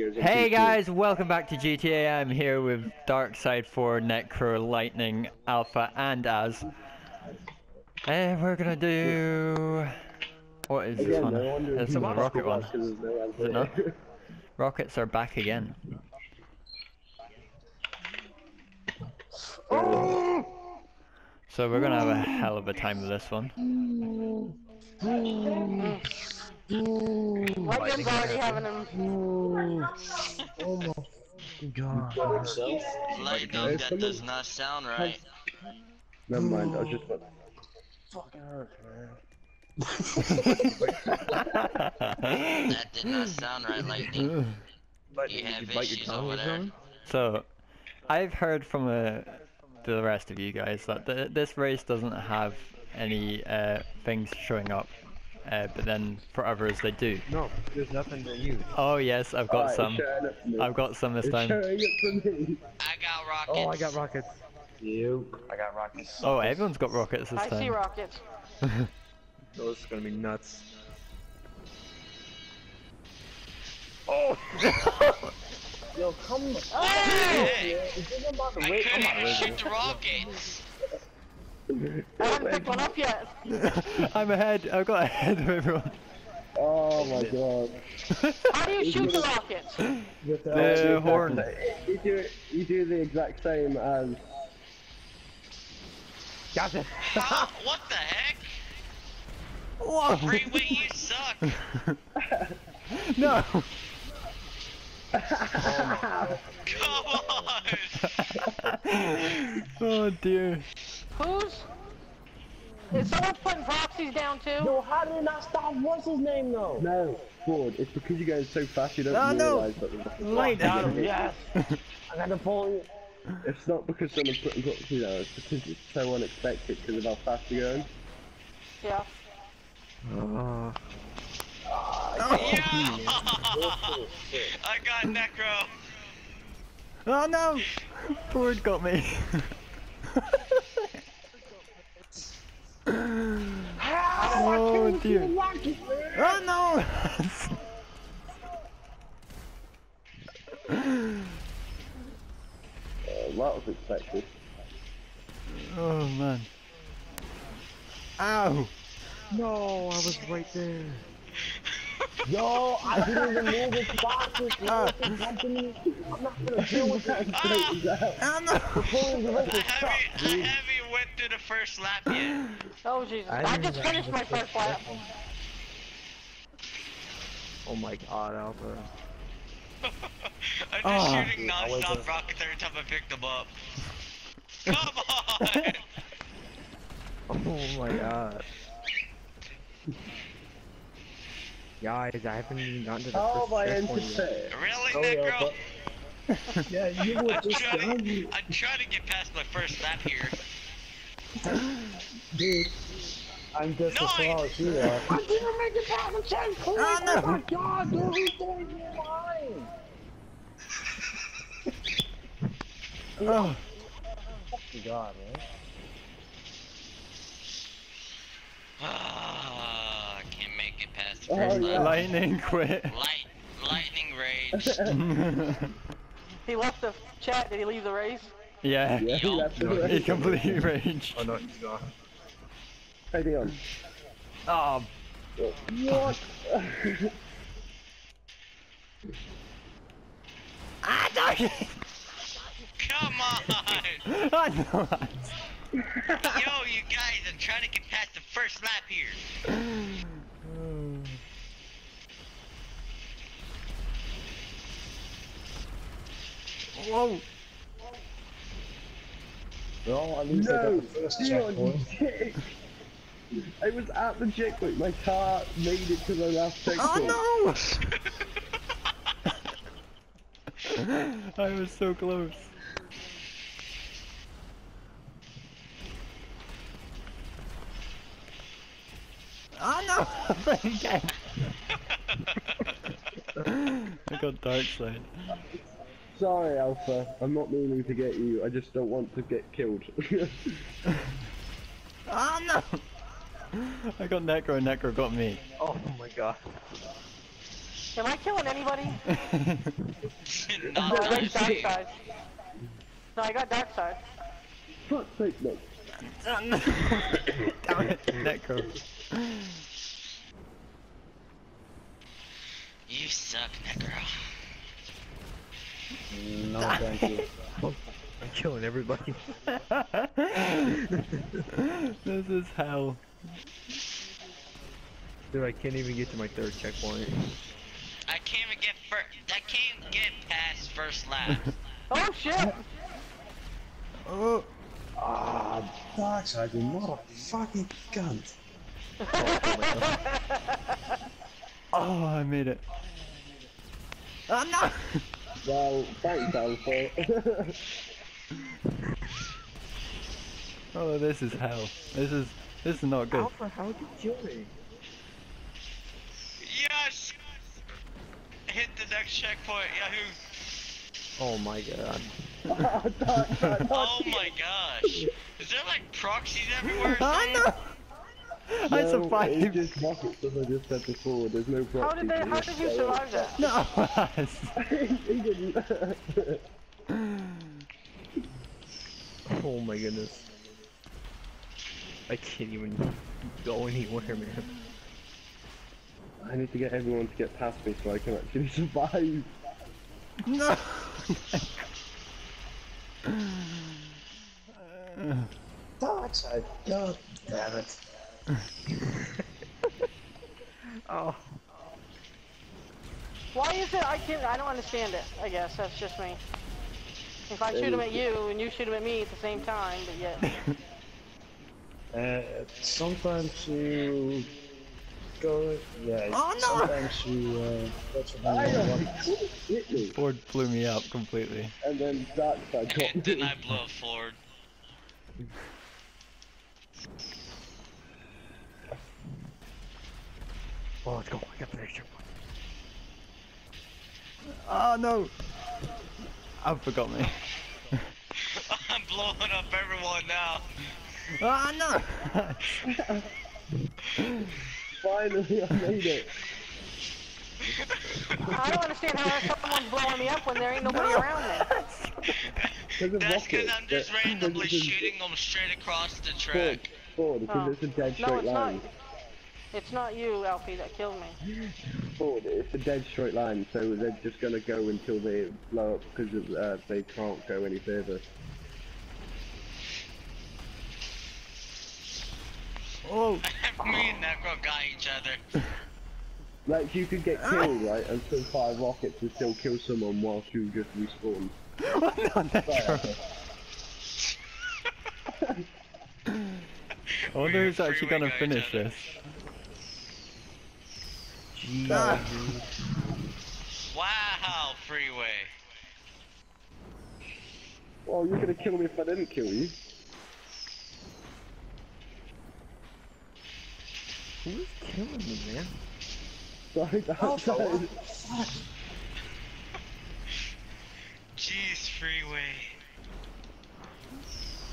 you guys. Hey guys, welcome back to GTA. I'm here with Darkside 4, Necro, Lightning, Alpha, and Az. And we're gonna do. What is this one? no It's you a rocket one. that 'cause there's no Is it not? Rockets are back again. So we're gonna have a hell of a time with this one. Mm. Lightning's already having him. Oh my god. Lightning, Hey, that someone- does not sound right. Never mind. I was just about. Fucking hurt, man. That did not sound right, Lightning. But You have you issues over or there. something? So, I've heard from uh, the rest of you guys that th this race doesn't have any uh, things showing up, uh, but then for others they do. No, there's nothing to use. Oh yes, I've got Alright, some. it's showing up for me. I've got some this It's time. showing up for me. I got rockets. Oh, I got rockets. You. I got rockets. Oh, everyone's got rockets this I see rockets. Those is gonna be nuts. Oh! Yo, come. Hey! I'm about to I wait. I'm couldn't even shoot the rockets. I haven't picked one up yet. I'm ahead. I've got ahead of everyone. Oh my god. How do you shoot the rockets? The horn. You do. You do the exact same as. Gotcha. Ah, How? What the heck? Whoa! Freeway, you suck. no! Come on. oh dear. Who's? Is someone putting proxies down too? Yo, how did it not stop? What's his name though? No, Ford. It's because you guys so fast you don't Oh, no. realize that. the- Light Got him. Yes. I got to pull you. It's not because someone's putting proxy down. It's because it's so unexpected because of how fast you're going. Yeah. Uh, Yeah! I got Necro. Oh no! Ford got me. oh dear. Oh no! Uh, that was expected. oh man. Ow! no, I was right there. Yo, I didn't even move his boxes. Ah. company. I'm not gonna deal with that. Oh no! Pulling the rest I is tough, haven't, I dude. Haven't went through the first lap yet. Oh Jesus. I I, just finished my first lap. Oh my god, Alpha. I'm just Ah. shooting non-stop rockets every time I pick them up. Come on! Oh my god. Guys, I haven't even gotten to the Oh first my checkpoint yet. Really, Oh, yeah, Necro? but- Yeah, you were I'm just trying, to, I'm trying to get past my first lap here. Dude. I'm just No, as I- far as you are. I didn't make it past the checkpoint! Oh, no. my god, dude, he's doing your line! Oh, Oh god, man. Ah, I can't make it past the Oh, first yeah. lap. lightning quit. Light, lightning rage. He left the chat. Did he leave the race? Yeah, Yeah, he left the he completely raged. Oh no, he's gone. Hey, Dion. Oh, What? I don't. Come on! I know that. Yo, you guys, I'm trying to get past the first lap here. Whoa! Well, at least I No, got the first checkpoint. I was at the checkpoint. My car made it to the last checkpoint. Oh no! I was so close. Oh no! Again. I got dark side. Sorry, Alpha. I'm not meaning to get you. I just don't want to get killed. Oh no! I got Necro and Necro got me. Oh my god. Am I killing anybody? Not No, I got this dark side. No, I got dark side. Fuck's sake, Nick. Damn it, Necro. You suck, Necro. No, thank you. I'm killing everybody. this is hell. Dude, I can't even get to my third checkpoint. I can't even get first. I can't get past first lap. Oh shit! Oh, Ah, Darkside, you motherfucking cunt. oh, I made it. Oh no! Well, thanks, Alpha. Oh, this is hell. This is this is not good. Alpha, how did you kill me? yes! Hit the next checkpoint, Yahoo! Oh my god. Oh my gosh! Is there like proxies everywhere? or Oh something? No! I No, It's survived. just rockets, as I just said before. There's no How did they? How did you survive that? No! he didn't. Oh my goodness. I can't even go anywhere, man. I need to get everyone to get past me so I can actually survive. no! Darkside, god damn it. Oh. Why is it I can't? I don't understand it. I guess that's just me. If I shoot him at you and you shoot him at me at the same time, but yet. Uh, sometimes you go, yeah, Oh, no! sometimes you, uh, that's what I I want. hit me, Ford blew me up completely. and then Darkside got me. Didn't I blow it Oh, let's go. I got the next checkpoint. Oh no! I forgot me. I'm blowing up everyone now. Oh no! Finally, I made it. I don't understand how someone's blowing me up when there ain't nobody around me. That's because I'm just that- randomly because it's a- shooting them straight across the Ford, track. Ford, because Oh. it's a dead No, straight it's not. Line. It's not you, Alfie, that killed me. Ford, it's a dead straight line, so they're just gonna go until they blow up because of, uh, they can't go any further. Oh! Me and Necro got each other. Like, you could get killed, right, and still fire rockets and still kill someone whilst you just respawn. Oh no, Necro! I wonder who's actually gonna finish each other. this. Gee. Wow, freeway. Well, you're gonna kill me if I didn't kill you. Who's killing me, man? Sorry, that's Oh, Jeez, freeway.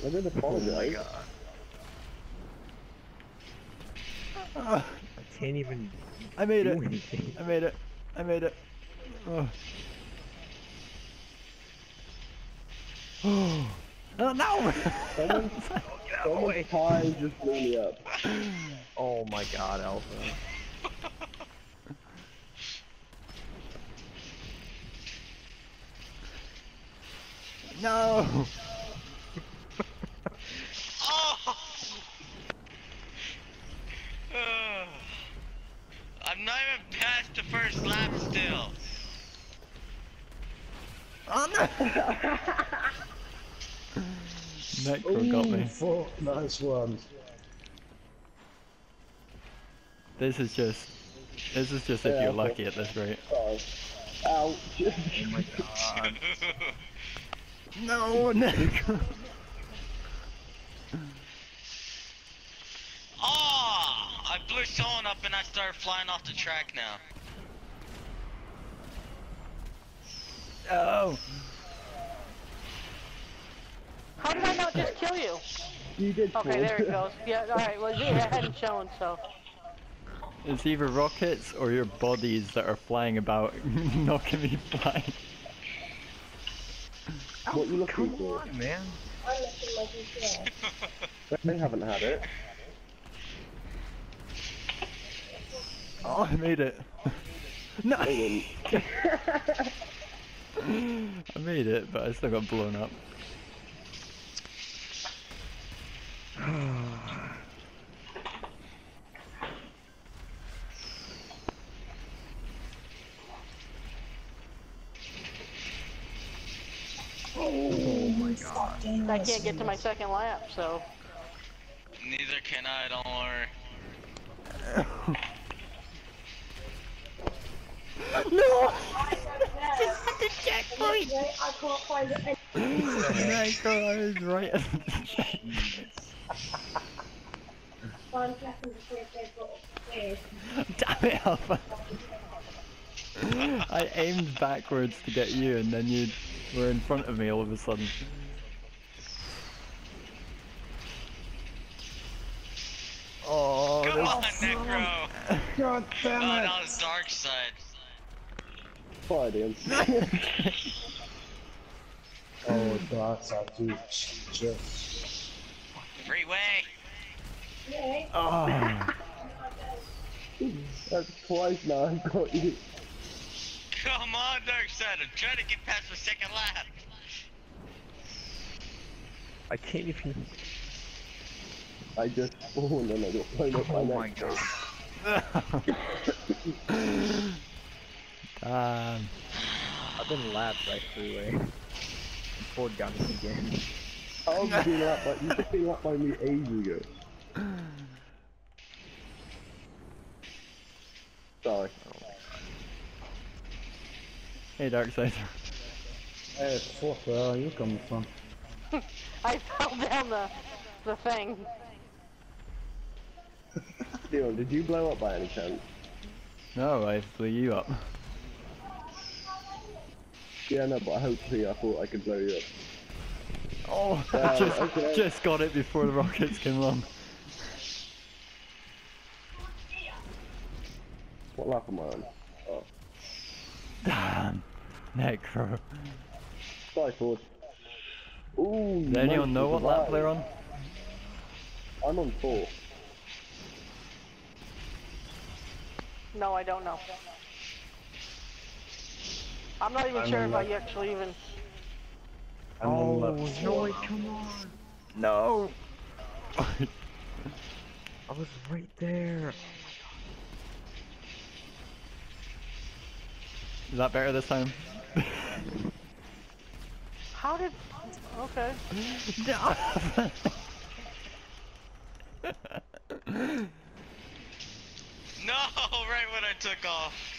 I didn't apologize. Ah, I can't even I made it! anything. I made it! I made it! Oh. Oh, no! Someone, someone's tie just blew me up. Oh my god, Alpha. no! Oh! Ugh. I'm not even past the first lap still. Oh no! Necro got Ooh, me. Four. nice one. This is just. This is just if you're okay. lucky at this rate. Oh. Ouch. Oh my god. No, Necro! I blew someone up and I started flying off the track now. Oh! How did I not just kill you? you did Okay, Ford. there it goes. Yeah, alright, well, you hadn't shown, so. It's either rockets or your bodies that are flying about, knocking me flying. What you looking Come for? on, man. They haven't had it. Oh, I made it. No, They didn't. I made it, but I still got blown up. Oh my god. I can't get to my second lap, so. Neither can I, don't worry. No! I can't find it. Nico, I was right at the check. Five seconds before they've got cleared. Damn it, Alpha. I aimed backwards to get you, and then you were in front of me all of a sudden. Oh, Come on, Necro! God Oh, damn it! that was dark side. Fired him. Oh, that's a dude. Just. Freeway! Oh, That's twice now I've got you. Come on, dark side. I'm trying to get past my second lap. I can't even. I just spawned and I got blown up by Oh my god. I've been lapped by freeway. And Ford got me again. I was being lapped by you just being lapped by me ages ago. Sorry. Hey, Darkside. Hey, fuck, where are you coming from? I fell down the the thing. Dion, did you blow up by any chance? No, I blew you up. Yeah, no, but hopefully I thought I could blow you up. Oh, Yeah, I uh, just, okay. just got it before the rockets came along. What lap am I on? Oh, Damn. Necro. sorry, Ford. Ooh, Does anyone know what lap they're on? I'm on four. No, I don't know. I'm not even I'm sure on if I actually even. I'm on lap oh, no, four. come on. No! I was right there. Is that better this time? How did? Okay. No, right when I took off.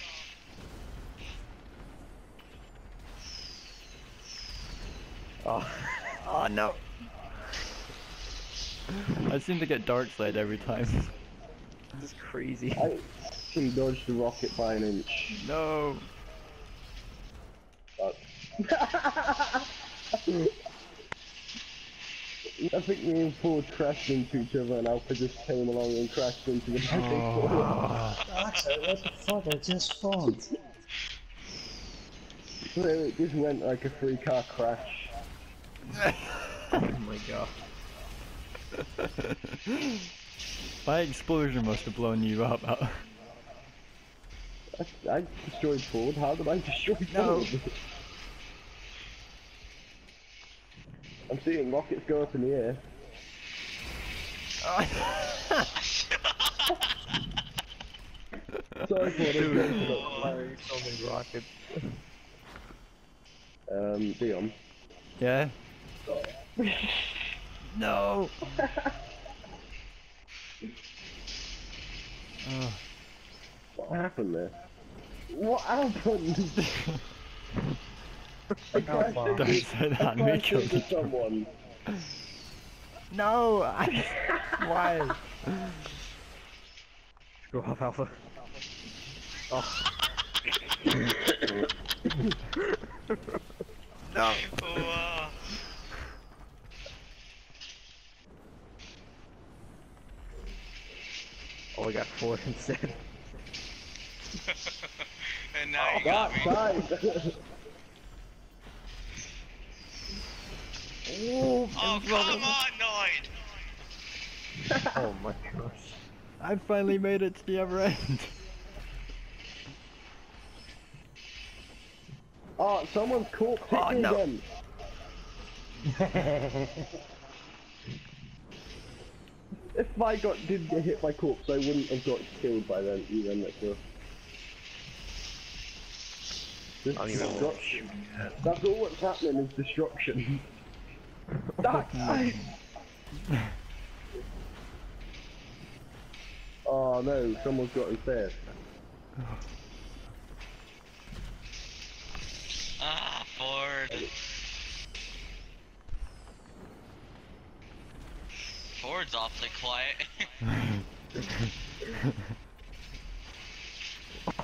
Oh, oh no! I seem to get dark side every time. this is crazy. I actually dodged the rocket by an inch. No! But... I think me and Ford crashed into each other and Alpha just came along and crashed into the oh. back and. Oh, Axel, what the fuck? I just spawned. So it just went like a three car crash. Oh my god. my explosion must have blown you up. I, I destroyed Ford. How did I destroy No. Ford? I'm seeing rockets go up in the air. Sorry, Ford. I Dude, was why are so many rockets? Um, Dion. yeah? No! Oh, What happened there? What happened? I crashed Alpha. don't say that, me crashed kill into you. someone. No! I, why? Go off, Alpha. Oh, No! Oh, wow. Oh, I got four instead. and now you got Dark me. side. Oh, Oh, come on, Noid! Oh my gosh. I finally made it to the other end. oh, someone's caught Oh, no. again. If I got did get hit by corpse, I wouldn't have got killed by them either. I'm not sure. I don't even know what I'm Destruction. That's all what's happening is destruction. Dark side. oh no, someone's got him first. Ah, Ford. Ford's awfully quiet.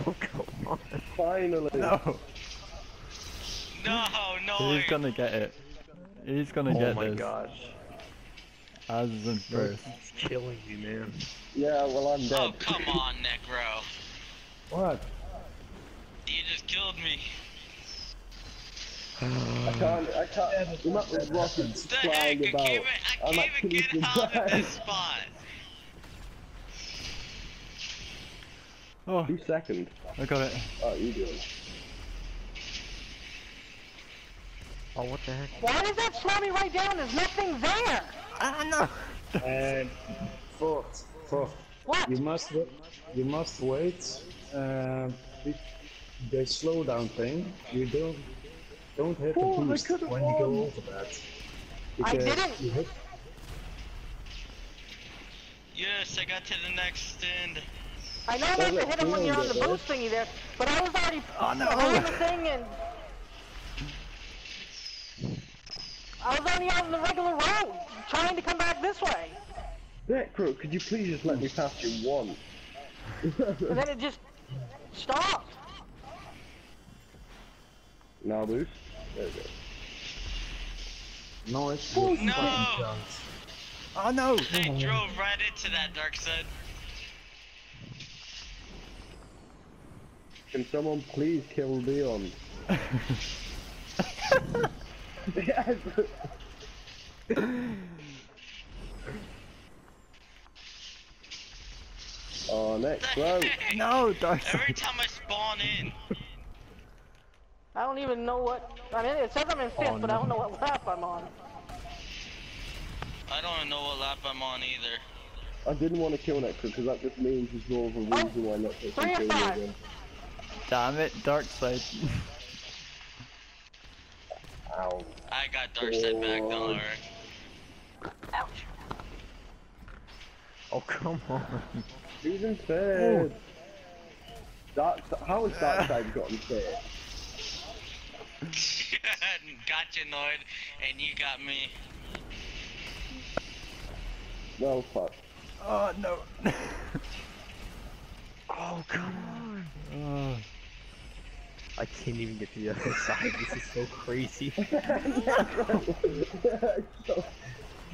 Oh come on. Finally. No, no, no. he's gonna get it. He's gonna oh get it. Oh my this. gosh. Az is in first. He's killing me, man. Yeah, well I'm oh, dead. Oh, come on, Necro. What? You just killed me. I can't, I can't, the amount of rockets The heck? flying I about. can't even, I I'm can't even get out of this surprised. spot. Oh, Two seconds. I got it. Oh, you do it. Oh, what the heck? Why does that slow me right down? There's nothing there. Ah no! And fourth, fourth. What? You must you must wait. Uh, the, the slowdown thing. You don't don't hit the Oh, I boost could've when you go over that. I didn't. You hit, Yes, I got to the next end. I know not Doesn't to hit him when you're on the feel boost thingy there, but I was already Oh no! on the thing and I was already out on the regular road, trying to come back this way, Necro, could you please just let me pass you once? and then it just stopped. now boost. There we go. no, it's No! Oh no! I drove right into that dark side. Can someone please kill Leon? yes. oh, next row. No, dark Every time I spawn in. I don't even know what. I mean, it says I'm in fifth, Oh, but I don't know what lap I'm on. I don't know what lap I'm on either. I didn't want to kill Necro because that just means there's more of a reason why not to Three or kill five. Leon. Damn it, dark side. Ow. I got dark side back, don't Oh. worry. Ouch. Oh come on. Who's in third? Dark, how has Dark Side gotten third? got you, Noid, and you got me. Well, fuck. Oh no! Oh come on. oh. I can't even get to the other side. This is so crazy. So-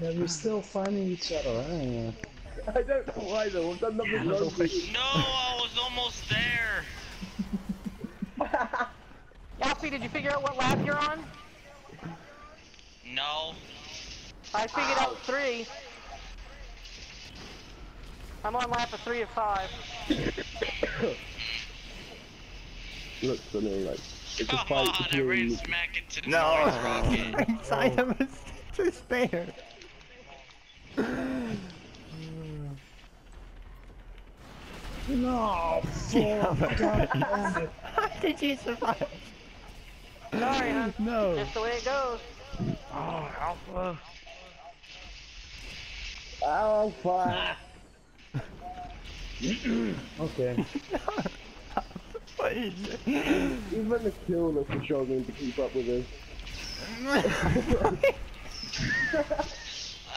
yeah, we're still finding each other. Huh? I don't know why though. I've done nothing wrong. No, I was almost there. Alfie, did you figure out what lap you're on? No. I figured out three. I'm on lap of three of five. Looks to me like it's a fight on, I ran smack into the No! noise rocket. Right side of us to spare. No, Yeah, fourth. God damn it. How did you survive? Sorry, huh? No. Just the way it goes. Oh, Alpha. Alpha. Okay. What is it? Even the killer are struggling to keep up with us.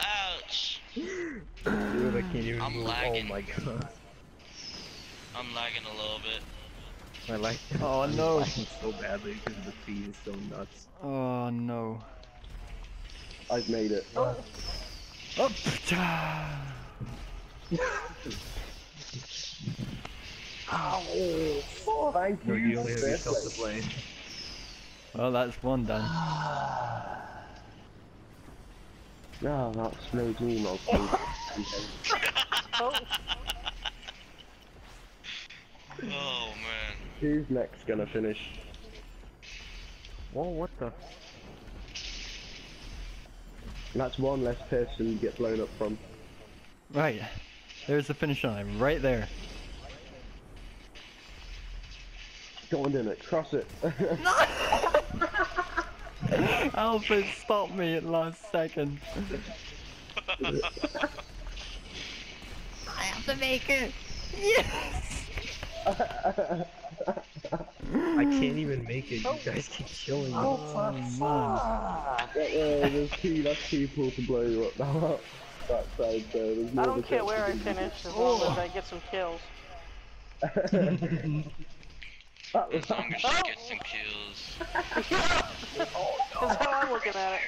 Ouch. Dude, I can't even I'm move. Oh lagging. Oh my god. I'm lagging a little bit. My life. Oh, no. so badly because the feed is so nuts. Oh no. I've made it. Oh, Oh, pcha. Thank you. you only have yourself to blame. Well, that's one done. No, that's no dream of food. Oh, Oh man. Who's next gonna finish? Whoa, what the? That's one less person you get blown up from. Right. There's the finish line, right there. Go on, in it. Cross it. Alfred stopped me at last second. I have to make it. Yes. I can't even make it. You guys keep killing me. Oh man. uh, there's two less people to blow you up now. That side, so there's I don't care where I chance to do finish as long as I get some kills. That was As long as she gets some kills. That's how I'm looking at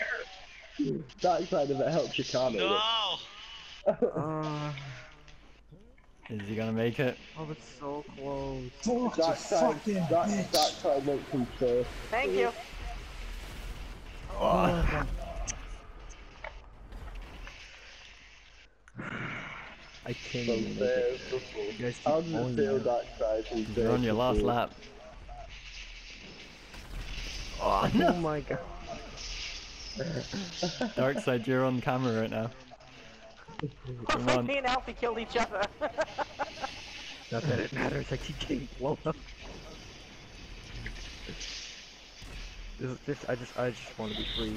it. Dark side of it helps you can't it? No! Uh, Is he gonna make it? oh, it's so close. Dark side, dark, dark side makes him first. Thank you. Oh. I can't From even make it. You guys keep How does pulling it me feel, out. dark from You're on your first last before? lap. Oh, oh my god. Dark side, you're on camera right now. Come on. Me and Alfie killed each other. Not that it matters. I keep getting blown up. This, this, I just, I just want to be free.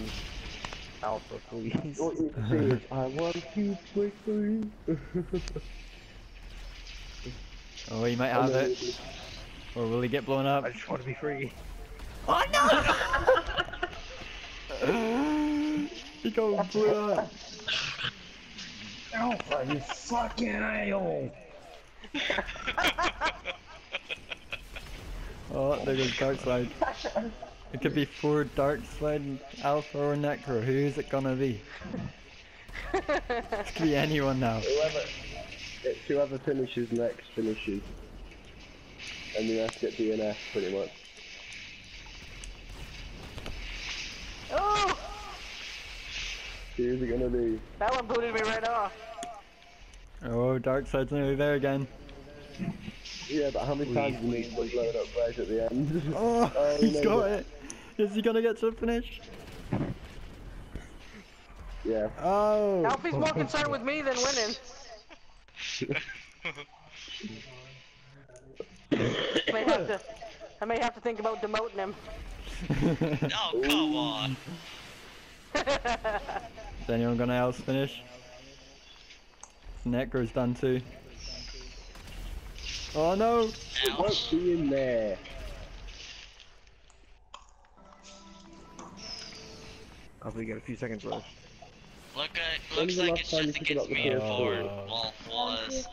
Alpha, please. What you can is, I want to break free. Oh, he might have it. Or will he get blown up? I just want to be free. Oh no! he got blew up. Alpha, you fucking a-hole! Oh, there goes Dark Side. It could be four Dark Side, Alpha, or Necro. Who is it gonna be? It could be anyone now. Whoever, it's whoever finishes next finishes. And you have to get DNF pretty much. oh, Who's it gonna be? that one booted me right off. Oh, Dark Side's nearly there again. Yeah, but how many times do you need to blow it up right at the end? Oh, Oh, he's no, got no. it. Is he gonna get to the finish? yeah. Oh. Alfie's more concerned with me than winning. I, may have to, I may have to think about demoting him. Oh, come on. Is anyone gonna else finish? Necro's done too. Oh no! It won't be in there. Alpha, you got a few seconds left. Look at, When looks like it's just you took it against me and first Ford. floor? Well, was.